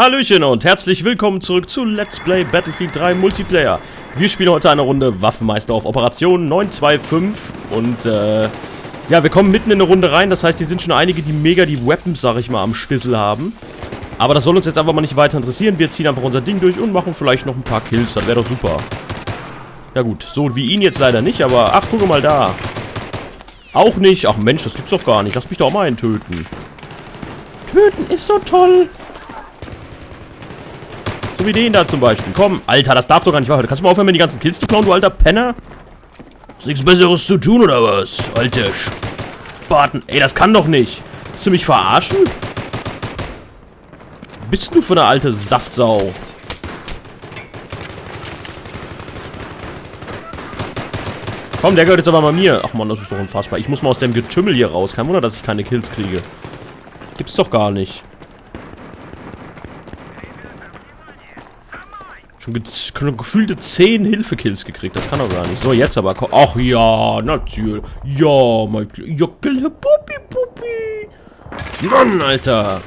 Hallöchen und herzlich willkommen zurück zu Let's Play Battlefield 3 Multiplayer. Wir spielen heute eine Runde Waffenmeister auf Operation 925 und äh, ja, wir kommen mitten in eine Runde rein, das heißt, hier sind schon einige, die mega die Weapons, sag ich mal, am Stissel haben. Aber das soll uns jetzt einfach mal nicht weiter interessieren, wir ziehen einfach unser Ding durch und machen vielleicht noch ein paar Kills, das wäre doch super. Ja gut, so wie ihn jetzt leider nicht, aber ach, gucke mal da. Auch nicht, ach Mensch, das gibt's doch gar nicht, lass mich doch mal einen töten. Töten ist so toll. So wie den da zum Beispiel. Komm, Alter, das darf doch gar nicht wahr. Kannst du mal aufhören, mir die ganzen Kills zu klauen, du alter Penner? Ist nichts Besseres zu tun, oder was? Alter Spaten. Ey, das kann doch nicht. Willst du mich verarschen? Bist du für eine alte Saftsau? Komm, der gehört jetzt aber mal mir. Ach man, das ist doch unfassbar. Ich muss mal aus dem Getümmel hier raus. Kein Wunder, dass ich keine Kills kriege. Gibt's doch gar nicht. Schon, gefühlte 10 Hilfekills gekriegt. Das kann doch gar nicht. So, jetzt aber. Ach ja, natürlich. Ja, mein kleiner Puppi, Puppi. Mann, Alter.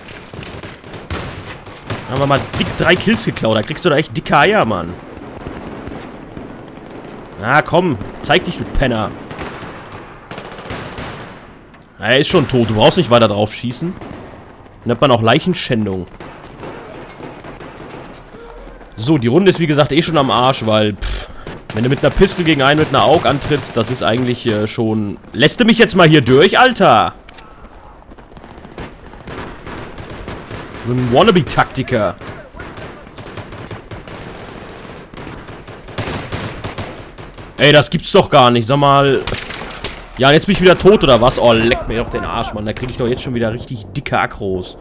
Haben wir mal dick drei Kills geklaut. Da kriegst du da echt dicke Eier, Mann. Na komm, zeig dich, du Penner. er ist schon tot. Du brauchst nicht weiter drauf schießen. Dann hat man auch Leichenschändung. So, die Runde ist wie gesagt eh schon am Arsch, weil, pff, wenn du mit einer Pistole gegen einen mit einer Aug antrittst, das ist eigentlich äh, schon... Lässt du mich jetzt mal hier durch, Alter? So ein Wannabe-Taktiker. Ey, das gibt's doch gar nicht. Sag mal... Ja, jetzt bin ich wieder tot, oder was? Oh, leck mir doch den Arsch, Mann. Da kriege ich doch jetzt schon wieder richtig dicke Akros.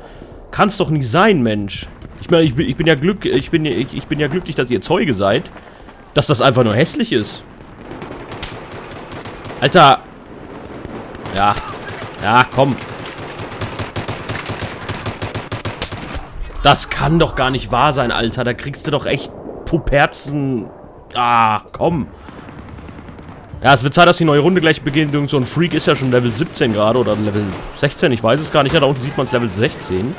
Kann's doch nicht sein, Mensch. Ich meine, ich bin, ich bin ja Glück, ich bin, ich, ich bin ja glücklich, dass ihr Zeuge seid, dass das einfach nur hässlich ist. Alter. Ja. Ja, komm. Das kann doch gar nicht wahr sein, Alter. Da kriegst du doch echt Puperzen. Ah, komm. Ja, es wird Zeit, dass die neue Runde gleich beginnt. Irgend so ein Freak ist ja schon Level 17 gerade oder Level 16, ich weiß es gar nicht. Ja, da unten sieht man es Level 16.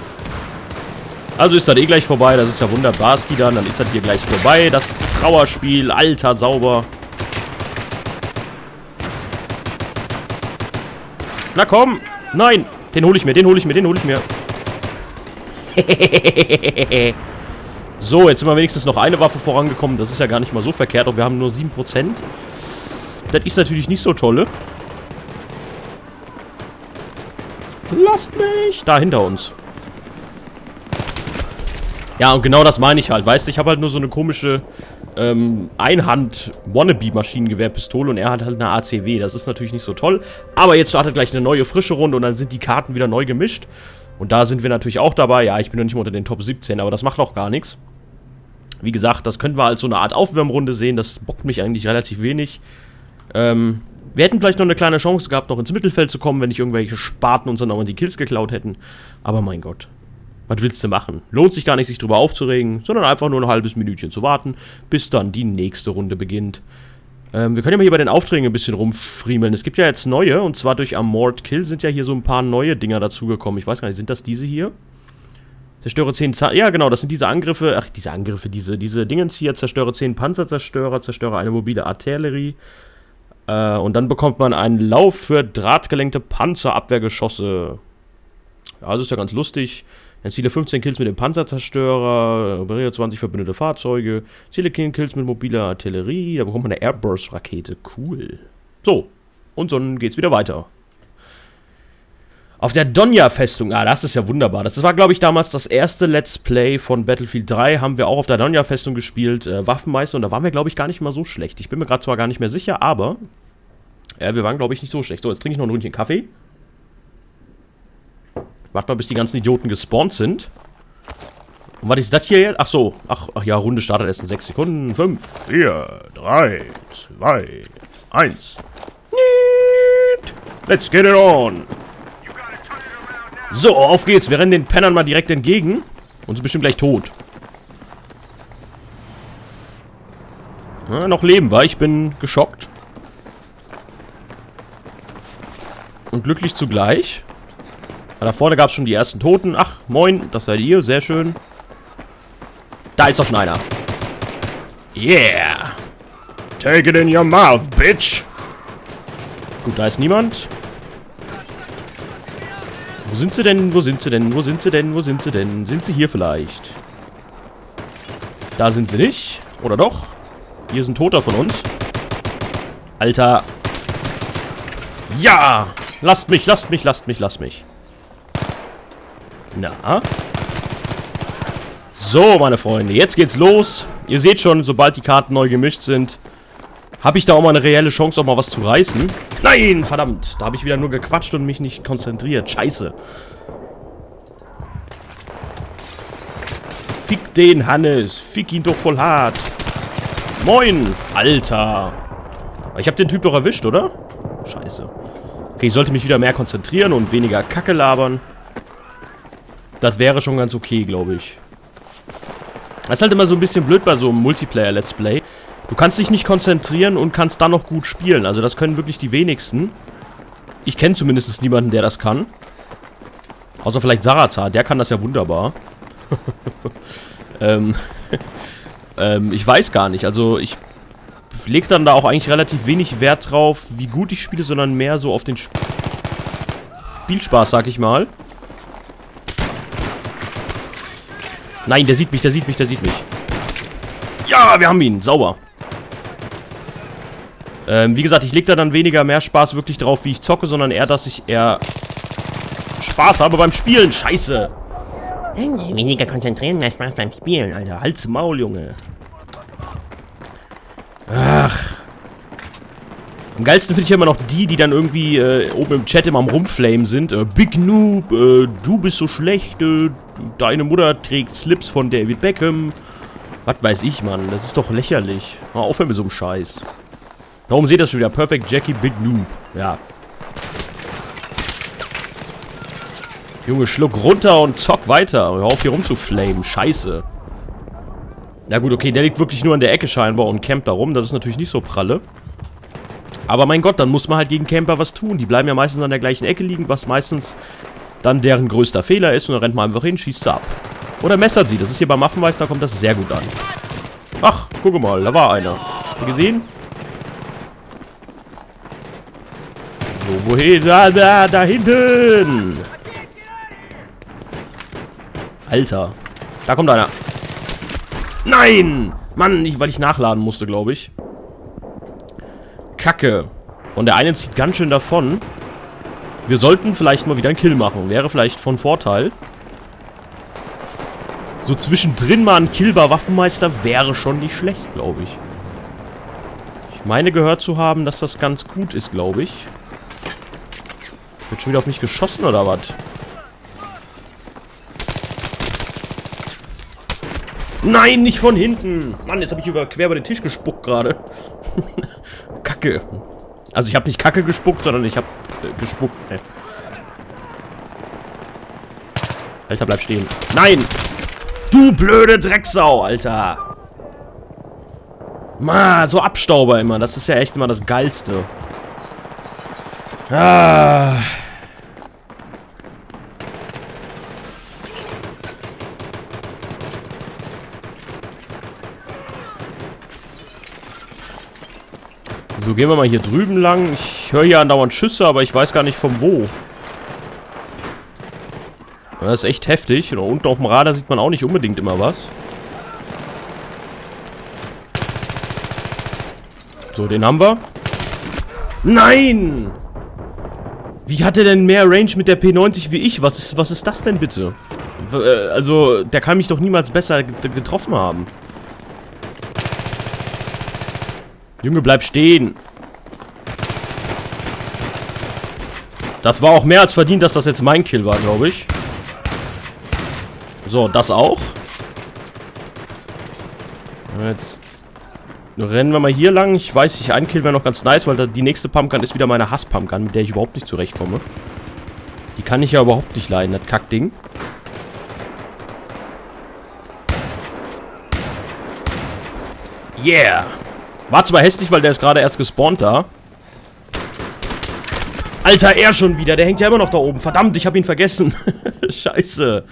Also ist das eh gleich vorbei. Das ist ja wunderbar, Skidan. Dann ist das hier gleich vorbei. Das Trauerspiel. Alter, sauber. Na komm. Nein. Den hole ich mir, den hole ich mir, den hole ich mir. so, jetzt sind wir wenigstens noch eine Waffe vorangekommen. Das ist ja gar nicht mal so verkehrt. Und wir haben nur 7%. Das ist natürlich nicht so tolle. Lasst mich. Da hinter uns. Ja, und genau das meine ich halt. Weißt du, ich habe halt nur so eine komische ähm, Einhand-Wannabe-Maschinengewehrpistole und er hat halt eine ACW. Das ist natürlich nicht so toll. Aber jetzt startet gleich eine neue, frische Runde und dann sind die Karten wieder neu gemischt. Und da sind wir natürlich auch dabei. Ja, ich bin noch nicht mal unter den Top 17, aber das macht auch gar nichts. Wie gesagt, das können wir als so eine Art Aufwärmrunde sehen. Das bockt mich eigentlich relativ wenig. Ähm, wir hätten vielleicht noch eine kleine Chance gehabt, noch ins Mittelfeld zu kommen, wenn nicht irgendwelche Spaten uns dann nochmal die Kills geklaut hätten. Aber mein Gott. Was willst du machen? Lohnt sich gar nicht, sich drüber aufzuregen, sondern einfach nur ein halbes Minütchen zu warten, bis dann die nächste Runde beginnt. Ähm, wir können ja mal hier bei den Aufträgen ein bisschen rumfriemeln. Es gibt ja jetzt neue, und zwar durch Amort Kill sind ja hier so ein paar neue Dinger dazugekommen. Ich weiß gar nicht, sind das diese hier? Zerstöre 10 Zahn. Ja, genau, das sind diese Angriffe. Ach, diese Angriffe, diese, diese Dingens hier. Zerstöre 10 Panzerzerstörer, zerstöre eine mobile Artillerie. Äh, und dann bekommt man einen Lauf für drahtgelenkte Panzerabwehrgeschosse. Ja, das ist ja ganz lustig. Erziele 15 Kills mit dem Panzerzerstörer, operiere 20 verbündete Fahrzeuge, ziele Kills mit mobiler Artillerie, da bekommt man eine Airburst-Rakete. Cool. So, und dann geht's wieder weiter. Auf der Donja-Festung, ah, das ist ja wunderbar. Das war, glaube ich, damals das erste Let's Play von Battlefield 3. Haben wir auch auf der Donja-Festung gespielt, äh, Waffenmeister, und da waren wir, glaube ich, gar nicht mal so schlecht. Ich bin mir gerade zwar gar nicht mehr sicher, aber äh, wir waren, glaube ich, nicht so schlecht. So, jetzt trinke ich noch ein Ründchen Kaffee. Warte mal, bis die ganzen Idioten gespawnt sind. Und was ist das hier jetzt? Ach so. Ach, ach ja, Runde startet erst in 6 Sekunden. 5, 4, 3, 2, 1. Let's get it on. So, auf geht's. Wir rennen den Pennern mal direkt entgegen. Und sind bestimmt gleich tot. Na, noch leben wir. Ich bin geschockt. Und glücklich zugleich. Da vorne gab es schon die ersten Toten. Ach, moin, das seid ihr. Sehr schön. Da ist doch schon einer. Yeah. Take it in your mouth, bitch. Gut, da ist niemand. Wo sind sie denn? Wo sind sie denn? Wo sind sie denn? Wo sind sie denn? Sind sie hier vielleicht? Da sind sie nicht. Oder doch? Hier ist ein Toter von uns. Alter. Ja! Lasst mich, lasst mich, lasst mich, lasst mich. Na? So, meine Freunde, jetzt geht's los. Ihr seht schon, sobald die Karten neu gemischt sind, habe ich da auch mal eine reelle Chance, auch mal was zu reißen. Nein, verdammt. Da habe ich wieder nur gequatscht und mich nicht konzentriert. Scheiße. Fick den Hannes. Fick ihn doch voll hart. Moin. Alter. Ich habe den Typ doch erwischt, oder? Scheiße. Okay, ich sollte mich wieder mehr konzentrieren und weniger Kacke labern. Das wäre schon ganz okay, glaube ich. Das ist halt immer so ein bisschen blöd bei so einem Multiplayer-Let's Play. Du kannst dich nicht konzentrieren und kannst dann noch gut spielen. Also das können wirklich die wenigsten. Ich kenne zumindest niemanden, der das kann. Außer vielleicht Sarazar, der kann das ja wunderbar. ähm, ähm, ich weiß gar nicht. Also ich lege dann da auch eigentlich relativ wenig Wert drauf, wie gut ich spiele, sondern mehr so auf den Sp Spielspaß, sag ich mal. Nein, der sieht mich, der sieht mich, der sieht mich. Ja, wir haben ihn. Sauber. Ähm, wie gesagt, ich lege da dann weniger mehr Spaß wirklich drauf, wie ich zocke, sondern eher, dass ich eher Spaß habe beim Spielen. Scheiße. Weniger konzentrieren, mehr Spaß beim Spielen, Alter. Halt's Maul, Junge. Am geilsten finde ich immer noch die, die dann irgendwie äh, oben im Chat immer am Rumflame sind. Äh, Big Noob, äh, du bist so schlecht, äh, deine Mutter trägt Slips von David Beckham. Was weiß ich, Mann. Das ist doch lächerlich. Mal aufhören mit so einem Scheiß. Darum seht ihr das schon wieder. Perfect Jackie Big Noob. Ja. Junge, schluck runter und zock weiter. Hör auf hier rumzuflamen. Scheiße. Ja gut, okay, der liegt wirklich nur an der Ecke scheinbar und campt da rum. Das ist natürlich nicht so pralle. Aber mein Gott, dann muss man halt gegen Camper was tun. Die bleiben ja meistens an der gleichen Ecke liegen, was meistens dann deren größter Fehler ist. Und dann rennt man einfach hin, schießt sie ab. Oder messert sie. Das ist hier beim Waffenmeister, kommt das sehr gut an. Ach, guck mal, da war einer. Habt ihr gesehen? So, wohin? Da, da, da hinten! Alter. Da kommt einer. Nein! Mann, nicht, weil ich nachladen musste, glaube ich. Kacke. Und der eine zieht ganz schön davon. Wir sollten vielleicht mal wieder einen Kill machen. Wäre vielleicht von Vorteil. So zwischendrin mal ein Killbar Waffenmeister wäre schon nicht schlecht, glaube ich. Ich meine gehört zu haben, dass das ganz gut ist, glaube ich. Wird schon wieder auf mich geschossen oder was? Nein, nicht von hinten. Mann, jetzt habe ich über quer über den Tisch gespuckt gerade. Kacke. Also ich habe nicht Kacke gespuckt, sondern ich habe äh, gespuckt. Nee. Alter, bleib stehen. Nein! Du blöde Drecksau, Alter. Ma, so Abstauber immer. Das ist ja echt immer das Geilste. Ah. Gehen wir mal hier drüben lang. Ich höre hier andauernd Schüsse, aber ich weiß gar nicht von wo. Das ist echt heftig. Und unten auf dem Radar sieht man auch nicht unbedingt immer was. So, den haben wir. Nein! Wie hat er denn mehr Range mit der P90 wie ich? Was ist, was ist das denn bitte? Äh, also, der kann mich doch niemals besser getroffen haben. Junge, bleib stehen. Das war auch mehr als verdient, dass das jetzt mein Kill war, glaube ich. So, das auch. Jetzt rennen wir mal hier lang. Ich weiß nicht, ein Kill wäre noch ganz nice, weil die nächste Pumpgun ist wieder meine Hass-Pumpgun, mit der ich überhaupt nicht zurechtkomme. Die kann ich ja überhaupt nicht leiden, das Kackding. Yeah! War zwar hässlich, weil der ist gerade erst gespawnt da. Alter, er schon wieder. Der hängt ja immer noch da oben. Verdammt, ich habe ihn vergessen. Scheiße.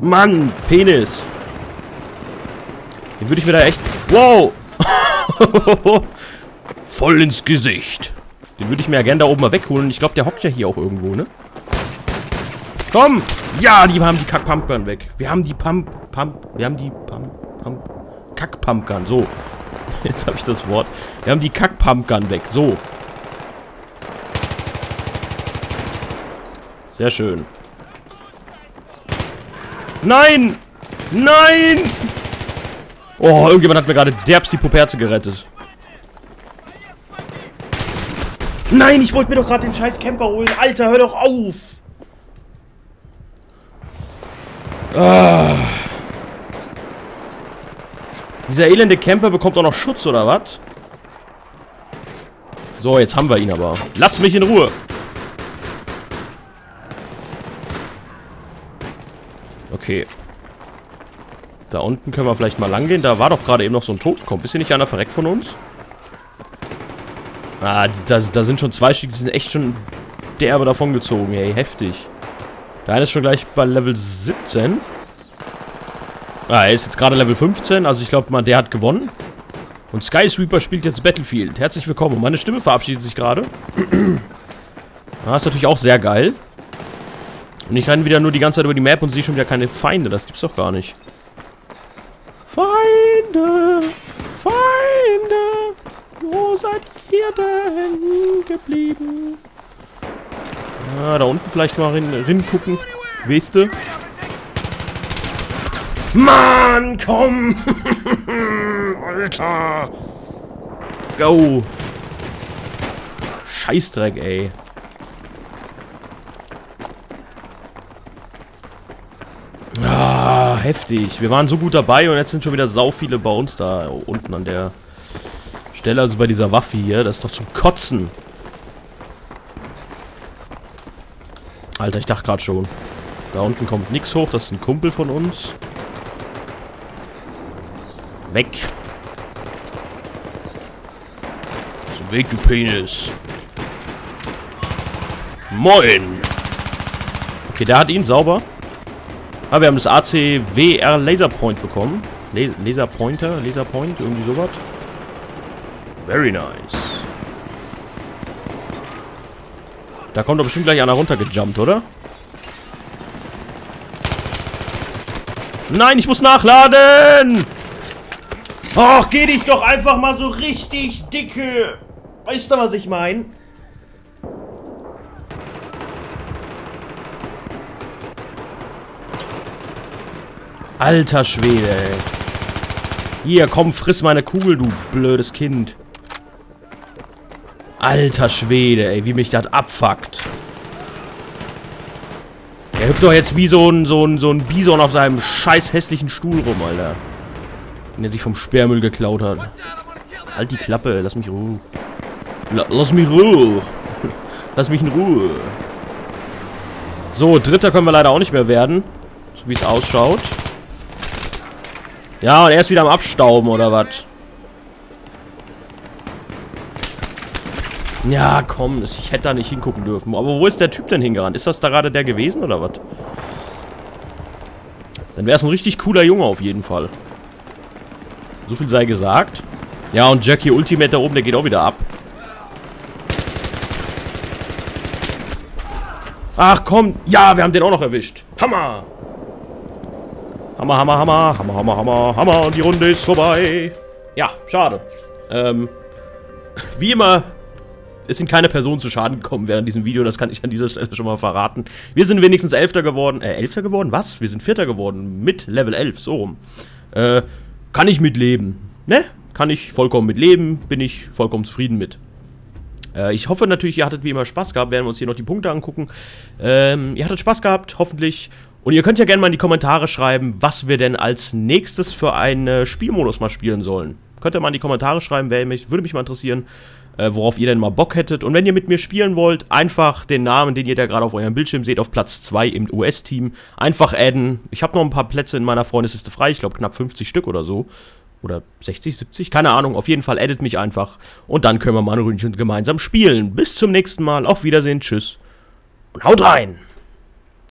Mann, Penis. Den würde ich mir da echt... Wow! Voll ins Gesicht. Den würde ich mir ja gerne da oben mal wegholen. Ich glaube, der hockt ja hier auch irgendwo, ne? Komm! Ja, die haben die Kack-Pumpgun weg. Wir haben die Pump... Pump... Wir haben die Pump... Pump... Kack-Pumpgun. So. Jetzt habe ich das Wort. Wir haben die Kack-Pumpgun weg. So. Sehr schön. Nein! Nein! Oh, irgendjemand hat mir gerade derbst die Puperze gerettet. Nein, ich wollte mir doch gerade den scheiß Camper holen. Alter, hör doch auf! Ah. Dieser elende Camper bekommt auch noch Schutz, oder was? So, jetzt haben wir ihn aber. Lass mich in Ruhe. Okay. Da unten können wir vielleicht mal lang gehen. Da war doch gerade eben noch so ein Totenkopf. Ist hier nicht einer verreckt von uns? Ah, da, da sind schon zwei Stück. Die sind echt schon derbe davon gezogen. Ey, heftig. Der eine ist schon gleich bei Level 17. Ah, er ist jetzt gerade Level 15. Also ich glaube mal, der hat gewonnen. Und Sky Sweeper spielt jetzt Battlefield. Herzlich willkommen. Und meine Stimme verabschiedet sich gerade. ah, ist natürlich auch sehr geil. Und ich renne wieder nur die ganze Zeit über die Map und sehe schon wieder keine Feinde. Das gibt's doch gar nicht. Feinde! Feinde! Wo seid ihr denn geblieben? Ah, da unten vielleicht mal rin, gucken. Weißt du? Mann, komm! Alter! Go! Scheißdreck, ey. Ah, heftig. Wir waren so gut dabei und jetzt sind schon wieder sau viele bei uns da unten an der Stelle. Also bei dieser Waffe hier. Das ist doch zum Kotzen. Alter, ich dachte gerade schon. Da unten kommt nichts hoch. Das ist ein Kumpel von uns. Weg. So weg, du Penis. Moin. Okay, der hat ihn sauber. Ah, wir haben das ACWR Laserpoint bekommen. Le Laserpointer, Laserpoint, irgendwie sowas. Very nice. Da kommt doch bestimmt gleich einer runtergejumpt, oder? Nein, ich muss nachladen! Ach, geh dich doch einfach mal so richtig dicke. Weißt du, was ich meine? Alter Schwede, ey. Hier, komm, friss meine Kugel, du blödes Kind. Alter Schwede, ey, wie mich das abfuckt. Er hüpft doch jetzt wie so ein, so ein, so ein Bison auf seinem scheiß hässlichen Stuhl rum, Alter. Den er sich vom Sperrmüll geklaut hat. Halt die Klappe, lass mich Ruhe. La lass mich Ruhe. Lass mich in Ruhe. So, Dritter können wir leider auch nicht mehr werden. So wie es ausschaut. Ja, und er ist wieder am Abstauben, oder was? Ja, komm, ich hätte da nicht hingucken dürfen. Aber wo ist der Typ denn hingerannt? Ist das da gerade der gewesen, oder was? Dann wäre es ein richtig cooler Junge auf jeden Fall. So viel sei gesagt. Ja, und Jackie Ultimate da oben, der geht auch wieder ab. Ach komm, ja, wir haben den auch noch erwischt. Hammer! Hammer, Hammer, Hammer, Hammer, Hammer, Hammer, Hammer und die Runde ist vorbei. Ja, schade. Ähm, wie immer, es sind keine Personen zu Schaden gekommen während diesem Video, das kann ich an dieser Stelle schon mal verraten. Wir sind wenigstens Elfter geworden, äh, Elfter geworden? Was? Wir sind Vierter geworden, mit Level 11, so rum. Äh, kann ich mitleben, ne? Kann ich vollkommen mitleben, bin ich vollkommen zufrieden mit. Äh, ich hoffe natürlich, ihr hattet wie immer Spaß gehabt, werden wir uns hier noch die Punkte angucken. Ähm, ihr hattet Spaß gehabt, hoffentlich. Und ihr könnt ja gerne mal in die Kommentare schreiben, was wir denn als nächstes für einen Spielmodus mal spielen sollen. Könnt ihr mal in die Kommentare schreiben, mich, würde mich mal interessieren, äh, worauf ihr denn mal Bock hättet. Und wenn ihr mit mir spielen wollt, einfach den Namen, den ihr da gerade auf eurem Bildschirm seht, auf Platz 2 im US-Team, einfach adden. Ich habe noch ein paar Plätze in meiner Freundesliste frei, ich glaube knapp 50 Stück oder so. Oder 60, 70, keine Ahnung. Auf jeden Fall addet mich einfach. Und dann können wir mal ein Ründchen gemeinsam spielen. Bis zum nächsten Mal. Auf Wiedersehen. Tschüss. Und haut rein.